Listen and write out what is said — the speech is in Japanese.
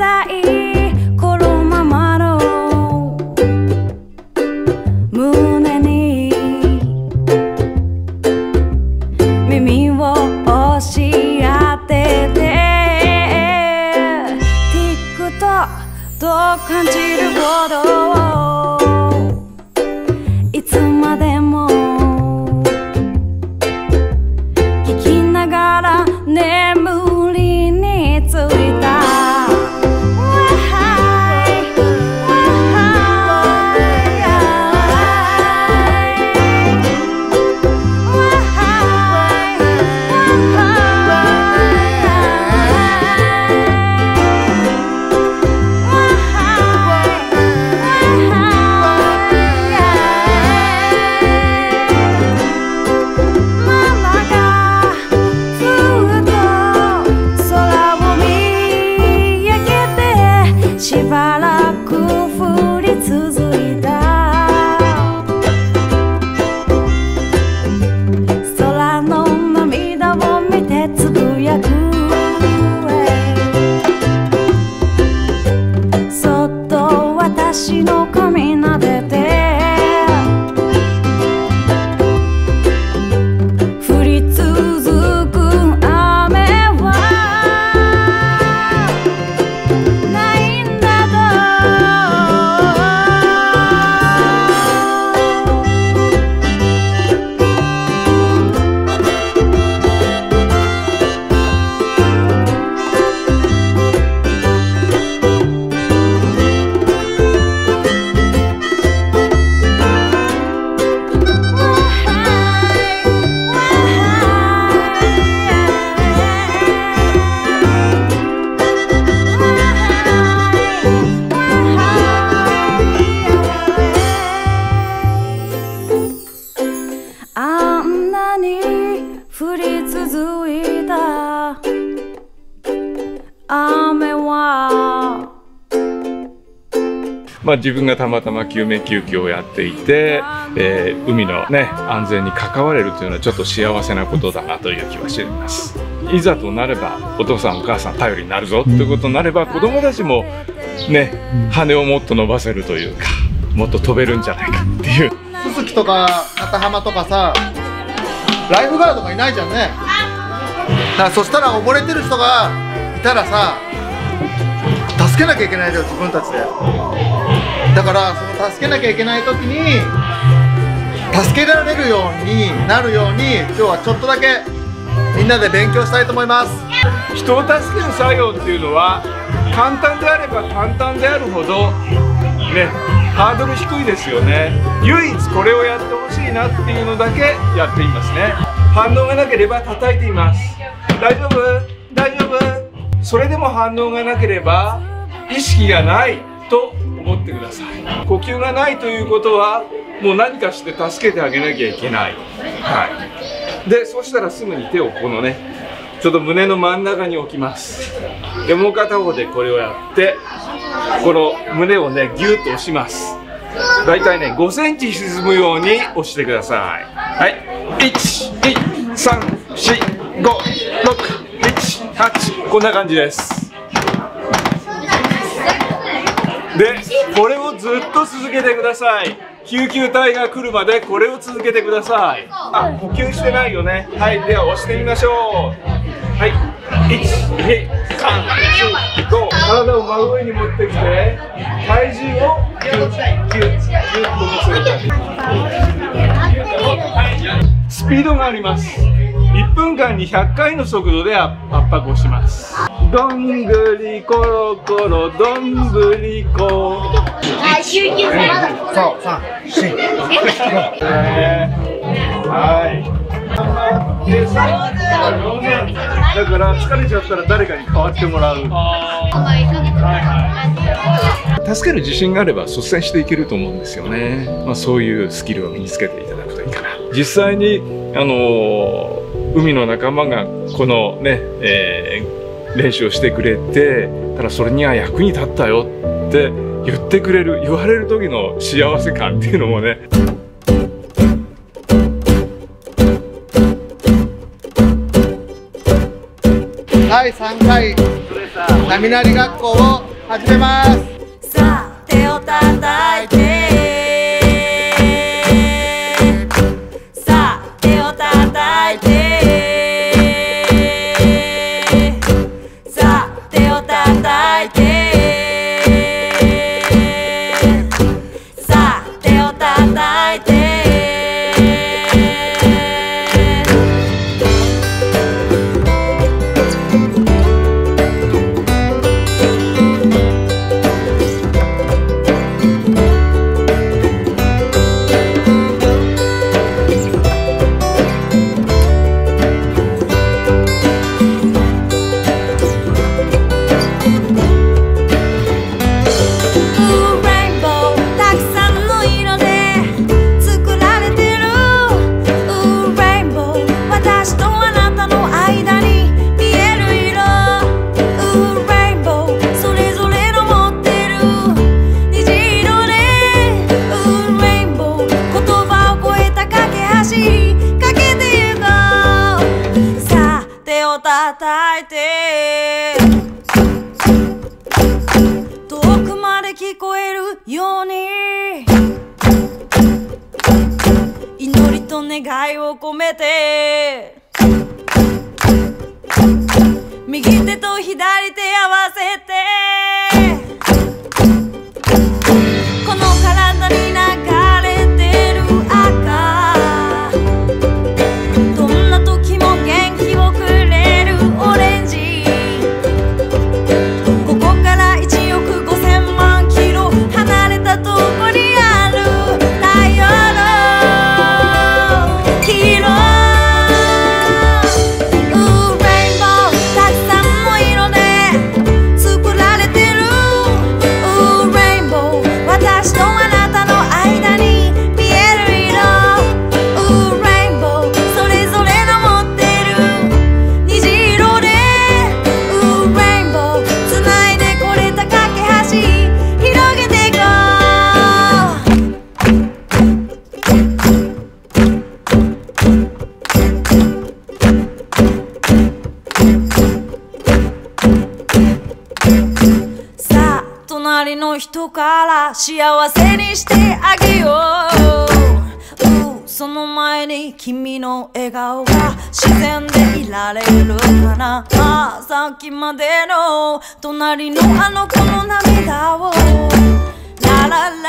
」「このままの胸に耳を押し当てて」「TikTok どう感じるほど」降り続いた。雨は。まあ、自分がたまたま救命救急をやっていて、えー海の、ね、安全に関われるというのはちょっと幸せなことだなという気はしています。いざとなればお父さんお母さん頼りになるぞということになれば子供たちもね羽をもっと伸ばせるというかもっと飛べるんじゃないかっていう。すすきとか片浜とかさライフガードがいないじゃんね。だからそしたら溺れてる人がいたらさ助けなきゃいけないじゃん自分たちで。だからその助けなきゃいけない時に助けられるようになるように今日はちょっとだけみんなで勉強したいと思います。人を助ける作業っていうのは簡単であれば簡単であるほどねハードル低いですよね。唯一これをやってしいなっていうのだけやっていますね。反応がなければ叩いています。大丈夫？大丈夫？それでも反応がなければ意識がないと思ってください。呼吸がないということはもう何かして助けてあげなきゃいけない。はい。でそしたらすぐに手をこのねちょっと胸の真ん中に置きます。でもう片方でこれをやってこの胸をねギュッと押します。だいたいね5センチ沈むように押してください。はい。1234567こんな感じです。でこれをずっと続けてください。救急隊が来るまでこれを続けてください。あ呼吸してないよね。はい。では押してみましょう。はい。12345体を真上に持ってきて体重をギュッギュッギュッと乗せるスピードがあります。1分間に100回の速度で圧迫をします。どんぐりころころどんぶりこはいだから疲れちゃったら誰かに代わってもらう。助ける自信があれば率先していけると思うんですよね、まあ、そういうスキルを身につけていただくといいかな。実際にあの海の仲間がこのね、えー練習をしてくれてただそれには役に立ったよって言ってくれる言われる時の幸せ感っていうのもね。第3回。雷学校を始めます。さあ手を叩いてを叩いて。遠くまで聞こえるように。祈りと願いを込めて。右手と左手合わせて。人から幸せにしてあげよう。うその前に君の笑顔が自然でいられるかな。あさっきまでの隣のあの子の涙を。ララララ